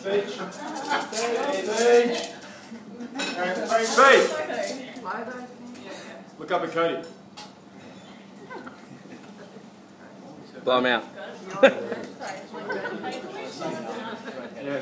Faith. Look up at Cody. Blow him out. Yeah.